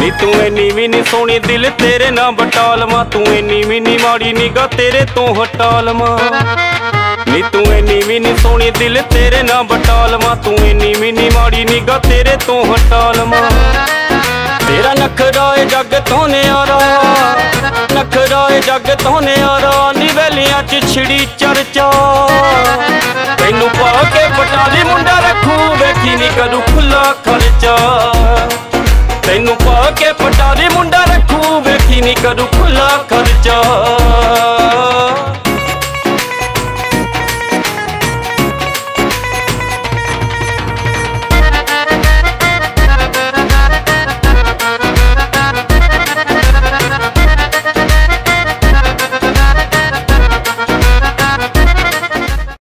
ਨੀ ਤੂੰ ਇੰਨੀ ਵੀ ਨੀ ਸੋਹਣੀ ਦਿਲ ਤੇਰੇ ਨਾਲ ਬਟਾਲਮਾ ਤੂੰ ਇੰਨੀ ਵੀ ਨਹੀਂ ਮਾੜੀ ਨਿਗਾ ਤੇਰੇ ਤੋਂ ਹਟਾਲਮਾ ਨੀ ਤੂੰ ਇੰਨੀ ਵੀ ਨੀ ਸੋਹਣੀ ਦਿਲ ਤੇਰੇ ਨਾਲ ਬਟਾਲਮਾ ਤੂੰ ਇੰਨੀ ਵੀ ਨਹੀਂ ਮਾੜੀ ਨਿਗਾ ਤੇਰੇ ਤੋਂ ਹਟਾਲਮਾ ਤੇਰਾ ਨਖਰਾ ਏ ਜੱਗ ਤੋਂ ਨਿਆਰਾ, ਨਖਰਾ ਏ ਜੱਗ ਤੋਂ ਨਿਆਰਾ ਨੀ ਵੈਲੀਆਂ ਚ ਛਿੜੀ ਚਰਚਾ। ਤੈਨੂੰ ਪਾ ਕੇ ਪਟਾਲੀ ਮੁੰਡਾ ਰੱਖੂ, ਵੇਖੀ ਨੀ ਕਰੂ ਖੁੱਲਾ ਖਰਚਾ। ਤੈਨੂੰ ਪਾ ਕੇ ਪਟਾਰੀ ਮੁੰਡਾ ਰੱਖੂ ਵੇਖੀ ਨੀ ਕਰੂ ਖੁੱਲਾ ਖਰਚਾ।